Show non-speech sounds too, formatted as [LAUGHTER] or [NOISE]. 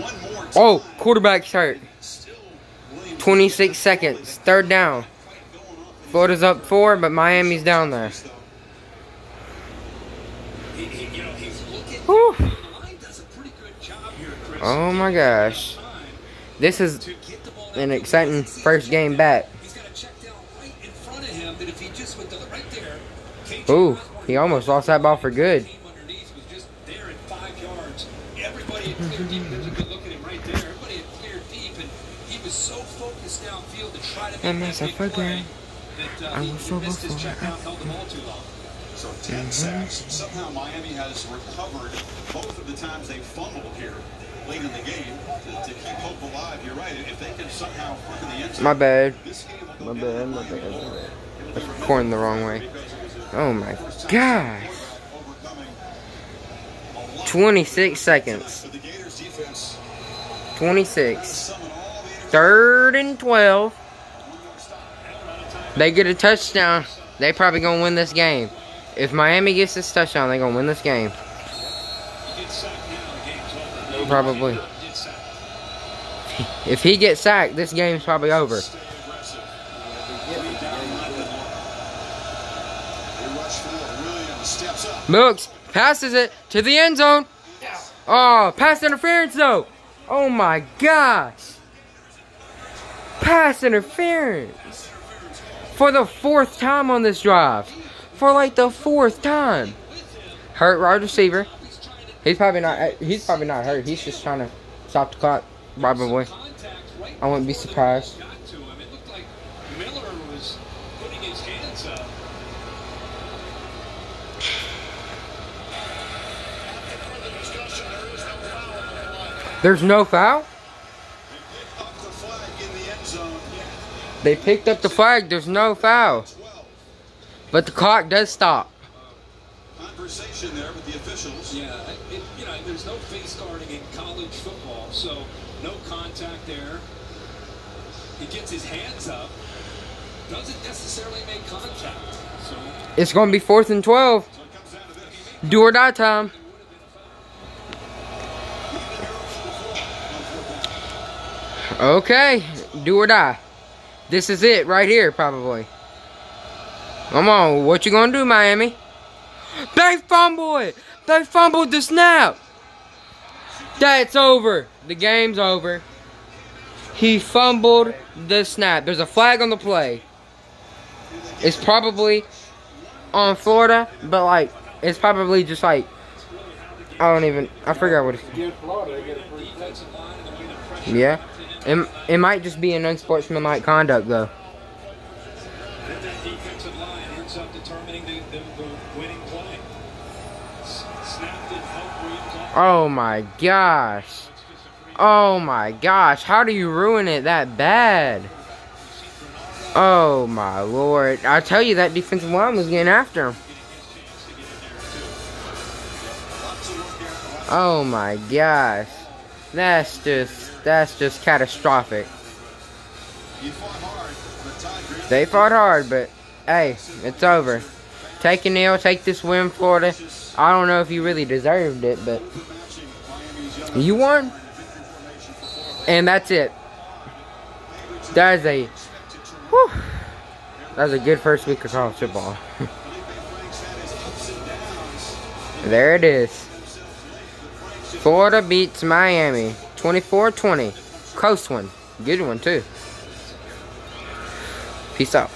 one more time. Oh, quarterback's hurt. 26 seconds. Third down. Florida's up four, but Miami's down there. He, he, you know, he's looking. Whew. The line does a pretty good job here, Chris. Oh my gosh. This is to get the ball an exciting first game back. He's got a check down right in front of him that if he just went to the right there, KJ Ooh, he almost lost that ball for good. [LAUGHS] so focused downfield to try to make And that as big play forget, that uh, he, he missed his before. check down, held the ball too long. So 10 sacks. Somehow Miami has recovered both of the times they fumbled here late in the game to, to keep hope alive. You're right. If they can somehow work in the end zone, My bad. this game My bad, my bad. more. It'll Recording the wrong way. because it was a Oh my first time gosh. overcoming a lot 26 seconds. for the Gators defense. 26. Third and 12. They get a touchdown. They probably gonna win this game. If Miami gets this touchdown, they gonna win this game. Probably. [LAUGHS] If he gets sacked, this game's probably over. Mooks passes it to the end zone. Oh, pass interference though. Oh my gosh. Pass interference. For the fourth time on this drive. For like the fourth time. Hurt wide receiver. He's probably not uh, he's probably not hurt. He's just trying to stop the clock. Probably. I wouldn't be surprised. There's no to him. It looked like Miller was putting his hands up. There's no foul? Up the flag in the end zone. They picked up the flag. There's no foul. But the clock does stop. Conversation there with the officials. Yeah, it, you know, there's no face guarding in college football, so no contact there. He gets his hands up, doesn't necessarily make contact. So It's going to be fourth and 12. So it comes down to this. Do or die time. Okay, do or die. This is it right here, probably. Come on, what you gonna do, Miami? They fumbled it. They fumbled the snap. That's over. The game's over. He fumbled the snap. There's a flag on the play. It's probably on Florida, but like it's probably just like I don't even I forgot what it's defensive line and the way the pressure yeah. It, it might just be an unsportsmanlike conduct though. That defensive line up determining the, winning play. Oh my gosh. Oh my gosh. How do you ruin it that bad? Oh my lord. I tell you that defensive line was getting after him. Oh my gosh. That's just that's just catastrophic. Hard, but Todd Green They fought hard, but hey, it's over. Take a kneel, take this win, Florida. I don't know if you really deserved it, but matching Miami's young you won. And that's it. That is a whew, that was a good first week of college football. [LAUGHS] there it is. Florida beats Miami 24-20. Close one. Good one too. Peace out.